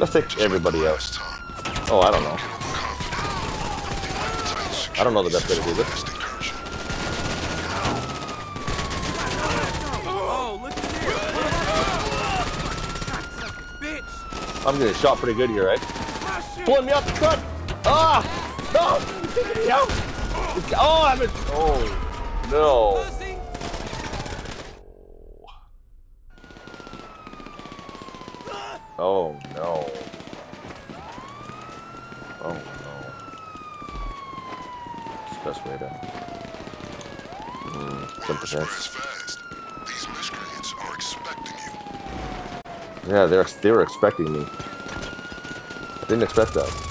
Let's take everybody out. Oh, I don't know. I don't know the best way to do this. I'm getting shot pretty good here, right? Pulling me out the front! Ah! No! Oh, I'm in. Oh, no. Oh, no. Oh, no. It's the best way to. Mm, Word spreads fast. These miscreants are expecting you. Yeah, they're they were expecting me. I didn't expect that.